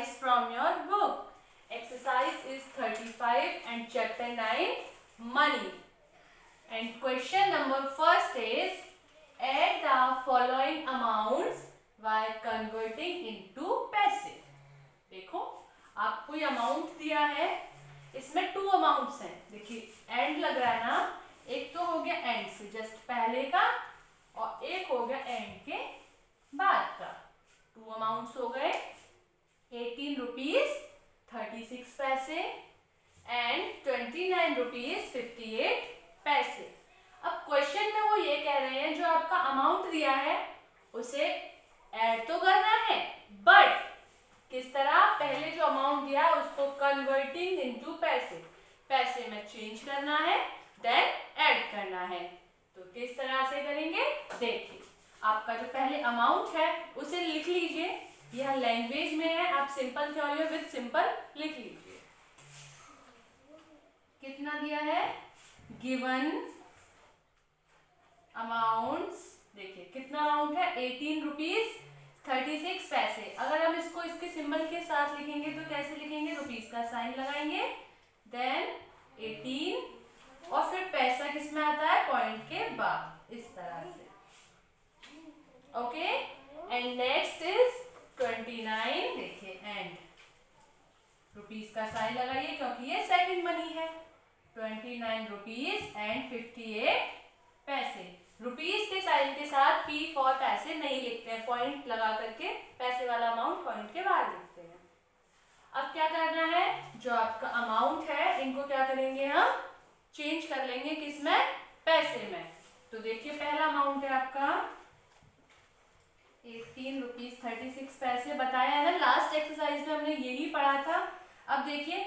exercise from your book. Exercise is 35 and chapter 9 money. And question number first is add the following amounts while converting into पैसे. देखो आपको ये amount दिया है इसमें to amounts हैं देखिए एंड लग रहा है ना एक तो हो गया एंड से जस्ट पहले का और एक हो गया एंड के बाद का टू अमाउंट्स हो गए एटीन रुपीज़ थर्टी सिक्स पैसे and twenty nine rupees fifty eight पैसे अब क्वेश्चन में वो ये कह रहे हैं, जो आपका अमाउंट दिया है, उसे ऐड तो करना है बट किस तरह? पहले जो अमाउंट दिया है, उसको कन्वर्टिंग इनटू पैसे. पैसे में चेंज करना है देन ऐड करना है. तो किस तरह से करेंगे? देखिए, आपका जो पहले अमाउंट है, उसे लिख लीजिए। यह लैंग्वेज में है, आप सिंपल थ्योरी विद सिंपल लिख लीजिए। कितना दिया है? गिवन अमाउंट्स देखिए, कितना अमाउंट है? एटीन रुपीज़ थर्टी सिक्स पैसे। अगर हम इसको इसके सिंबल के साथ लिखेंगे तो कैसे लिखेंगे? रुपीज़ का साइन लगाएँगे देन एटीन और फिर पैसा किसमें आता है? पॉइंट के बाद इस तरह से okay and next is twenty nine देखिए एंड रुपीज़ का साइन लगाइए, क्योंकि ये सेकंड मनी है। Twenty nine rupees and fifty eight पैसे। रुपीज़ के साइन के साथ पी फॉर पैसे नहीं लिखते हैं। पॉइंट लगा करके पैसे वाला अमाउंट पॉइंट के बाद लिखते हैं। अब क्या करना है? जो आपका अमाउंट है, इनको क्या करेंगे हम? चेंज कर लेंगे किसमें? पैसे में। तो देखिए, पहला अमाउंट है आपका। एटीन रुपीज़ थर्टी सिक्स पैसे। बताया है ना लास्ट एक्सरसाइज में हमने यही पढ़ा था। अब देखिए,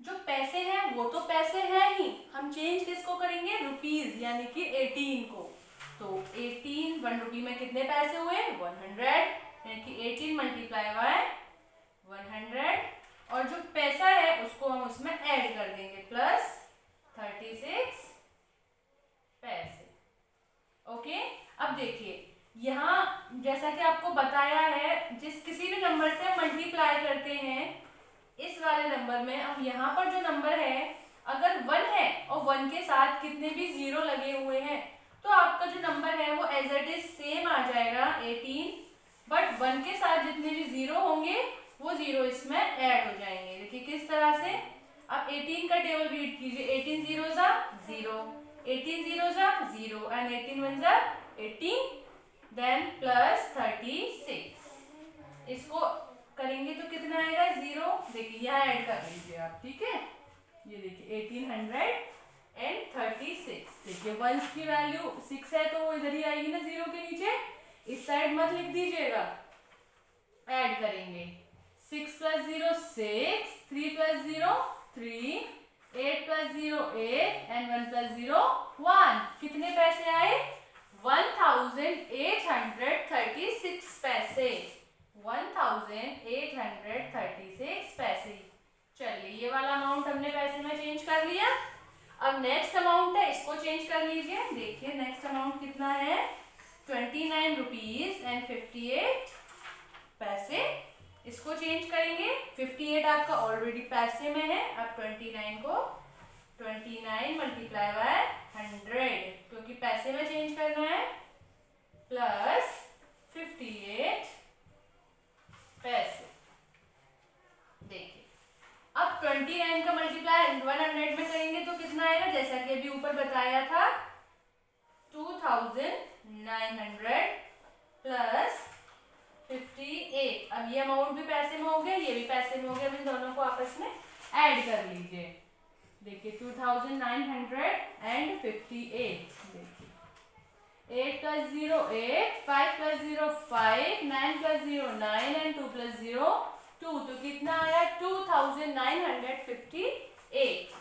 जो पैसे हैं, वो तो पैसे हैं ही। हम चेंज किसको करेंगे? रुपीज़ यानी कि एटीन को। तो एटीन वन रुपी में कितने पैसे हुए? वन हंड्रेड यानी कि eighteen multiply by one hundred और जो पैसा है, उसको हम उसमें ऐड कर देंगे प्लस थर्टी सिक्स पैसे। ओके अब देखिए, यहाँ जैसा कि आपको बताया है, जिस किसी भी नंबर से मल्टीप्लाई करते हैं इस वाले नंबर में, अब यहाँ पर जो नंबर है, अगर वन है और वन के साथ कितने भी ज़ीरो लगे हुए हैं तो आपका जो नंबर है वो एज इट इज़ सेम आ जाएगा एटीन बट वन के साथ जितने भी ज़ीरो होंगे, वो ज़ीरो इसमें ऐड हो जाएँगे। देखिए किस तरह से, अब 18 का टेबल रीड कीजिए। 18 ज़ीरो जा ज़ीरो 18 ज़ीरो जा ज़ीरो एंड 18 वन जा 18 देन प्लस थर्टी सिक्स इसको करेंगे तो कितना ज़ीरो, देखिए यहाँ ऐड कर लीजिए आप, ठीक है? ये देखिए eighteen hundred and thirty six देखिए वंस की वैल्यू सिक्स है तो वो इधर ही आएगी ना ज़ीरो के नीचे? इस साइड मत लिख दीजिएगा। ऐड करेंगे। Six plus zero six three plus zero three eight plus zero eight and one plus zero one कितने पैसे आए? One thousand eight hundred thirty six पैसे one thousand eight hundred thirty six पैसे चलिए ये वाला अमाउंट हमने पैसे में चेंज कर लिया अब नेक्स्ट अमाउंट है इसको लीजिए देखिए नेक्स्ट अमाउंट कितना है? Twenty nine rupees and fifty eight पैसे। इसको चेंज करेंगे। फिफ्टी एट आपका ऑलरेडी पैसे में है। अब ट्वेंटी नाइन को twenty nine multiply by hundred क्योंकि पैसे में चेंज करना है। प्लस फिफ्टी एट पैसे। देखिए, अब ट्वेंटी नाइन का मल्टीप्लाई वन हंड्रेड में करेंगे तो कितना आएगा? जैसा कि अभी ऊपर बताया था two thousand nine hundred plus fifty eight अब ये अमाउंट भी पैसे में हो गया, ये भी पैसे में हो गया, अब इन दोनों को आपस में ऐड कर लीजिए। देखिए two thousand nine hundred and fifty eight देखिए eight plus zero eight five plus zero five nine plus zero nine and two plus zero two तो कितना आया? Two thousand nine hundred fifty eight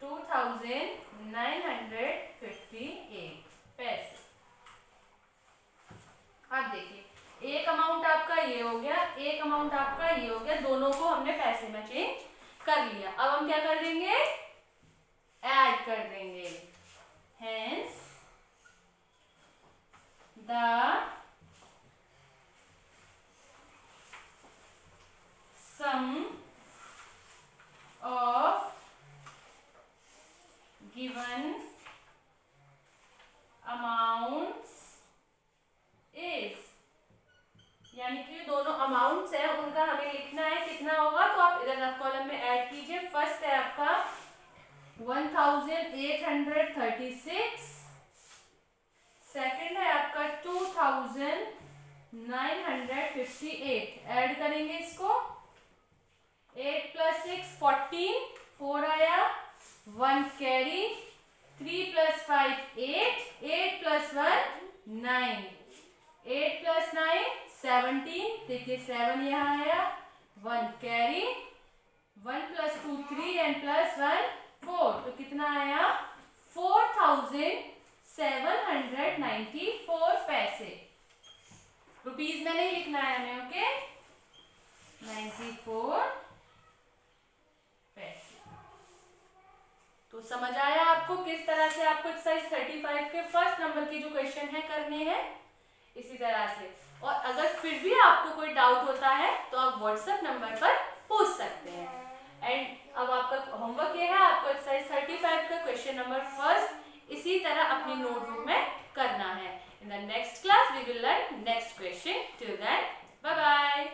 two thousand nine hundred fifty eight पैसे। आप देखिए, एक amount आपका ये हो गया, एक अमाउंट आपका ये हो गया, दोनों को हमने पैसे में चेंज कर लिया। अब हम क्या कर देंगे? ऐड कर देंगे। Hence the sum of given amounts is यानी कि दोनों अमाउंट्स है, उनका हमें लिखना है, कितना होगा तो आप इधर कॉलम में ऐड कीजिए। फ़र्स्ट है आपका one thousand eight hundred thirty six second है आपका 2958 ऐड करेंगे इसको। Eight plus six fourteen four आया। One carry three plus five eight eight plus one nine eight plus nine seventeen देखिए सेवन यहाँ आया. One carry one plus two three and plus one four तो कितना आया? Four thousand seven hundred ninety four पैसे. Rupees में नहीं लिखना है हमें ओके नाइन्टी फोर पैसे तो समझ आया आपको किस तरह से आपको एक्सरसाइज थर्टी फाइव के फ़र्स्ट नंबर के जो क्वेश्चन है करने हैं? इसी तरह से। और अगर फिर भी आपको कोई डाउट होता है तो आप व्हाट्सएप नंबर पर पूछ सकते हैं। एंड अब आपका होमवर्क ये है, आपको एक्सरसाइज थर्टी फाइव का क्वेश्चन नंबर फ़र्स्ट इसी तरह अपनी नोटबुक में करना है। In the next class we will learn next question till then bye bye